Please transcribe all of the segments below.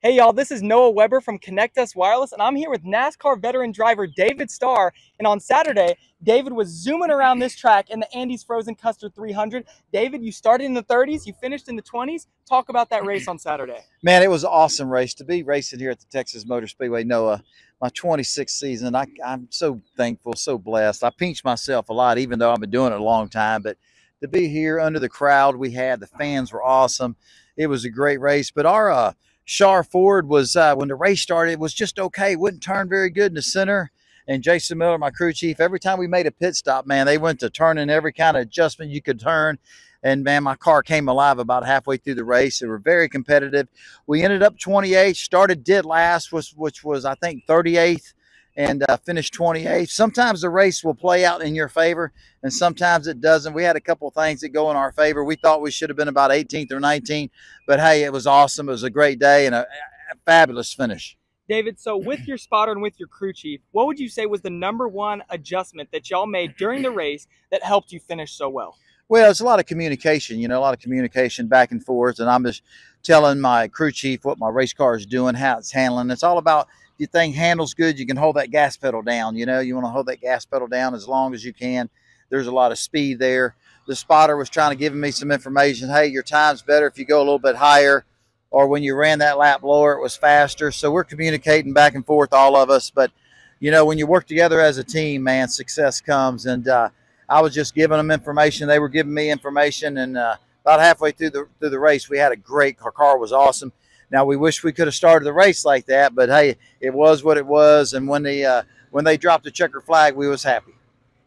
Hey y'all, this is Noah Weber from ConectUS Wireless, and I'm here with NASCAR veteran driver David Starr. And on Saturday, David was zooming around this track in the Andy's Frozen Custard 300. David, you started in the 30s, you finished in the 20s. Talk about that race on Saturday. Man, it was an awesome race to be racing here at the Texas Motor Speedway. Noah, my 26th season, I, I'm so thankful, so blessed. I pinch myself a lot, even though I've been doing it a long time. But to be here under the crowd we had, the fans were awesome. It was a great race. But our uh, Shar Ford was uh, when the race started, it was just okay. Wouldn't turn very good in the center. And Jason Miller, my crew chief, every time we made a pit stop, man, they went to turning every kind of adjustment you could turn. And man, my car came alive about halfway through the race. They were very competitive. We ended up 28th, started dead last, which was I think 38th and uh, finished 28th. Sometimes the race will play out in your favor, and sometimes it doesn't. We had a couple things that go in our favor. We thought we should have been about 18th or 19th, but hey, it was awesome. It was a great day and a, a fabulous finish. David, so with your spotter and with your crew chief, what would you say was the number one adjustment that y'all made during the race that helped you finish so well? Well, it's a lot of communication, you know, a lot of communication back and forth. And I'm just telling my crew chief what my race car is doing, how it's handling. It's all about your thing handles good, you can hold that gas pedal down. You know, you want to hold that gas pedal down as long as you can. There's a lot of speed there. The spotter was trying to give me some information. Hey, your time's better if you go a little bit higher, or when you ran that lap lower, it was faster. So we're communicating back and forth, all of us. But you know, when you work together as a team, man, success comes. And uh, I was just giving them information. They were giving me information, and uh, about halfway through the through the race, we had a great. Our car was awesome now we wish we could have started the race like that, but hey, it was what it was. And when the uh, when they dropped the checker flag, we was happy.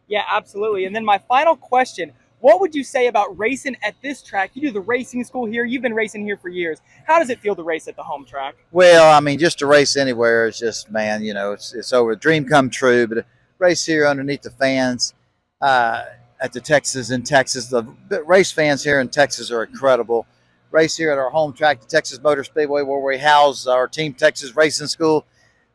Yeah, absolutely. And then my final question: What would you say about racing at this track? You do the racing school here. You've been racing here for years. How does it feel to race at the home track? Well, I mean, just to race anywhere is just man, you know, it's it's over. Dream come true. But race here underneath the fans. Uh, at the Texas in Texas, the race fans here in Texas are incredible race here at our home track, the Texas Motor Speedway, where we house our Team Texas Racing School.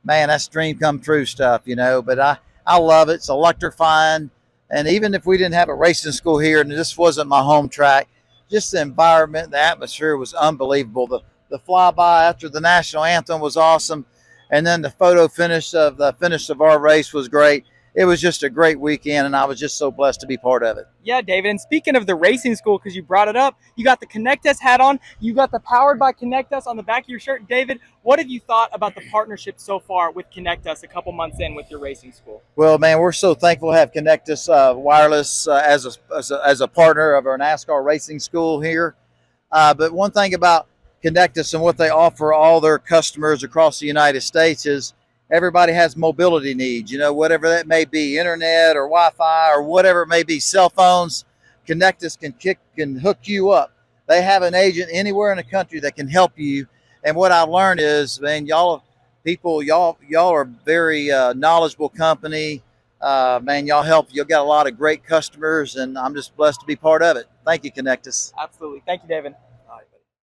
Man, that's dream come true stuff, you know. But I, I love it. It's electrifying. And even if we didn't have a racing school here and this wasn't my home track, just the environment, the atmosphere was unbelievable. The, the flyby after the national anthem was awesome. And then the photo finish of the finish of our race was great it was just a great weekend, and I was just so blessed to be part of it. Yeah, David. And speaking of the racing school, because you brought it up, you got the ConectUS hat on. You got the Powered by ConectUS on the back of your shirt. David, what have you thought about the partnership so far with ConectUS a couple months in with your racing school? Well, man, we're so thankful to have ConectUS uh, Wireless uh, as, a, as, a, as, a, partner of our NASCAR racing school here. Uh, but one thing about ConectUS and what they offer all their customers across the United States is everybody has mobility needs, you know, whatever that may be, internet or Wi-Fi or whatever it may be, cell phones. ConectUS can kick can hook you up. They have an agent anywhere in the country that can help you. And what I've learned is, man, y'all people, y'all y'all are very uh, knowledgeable company. Uh, man, y'all help. You've got a lot of great customers, and I'm just blessed to be part of it. Thank you, ConectUS. Absolutely. Thank you, David.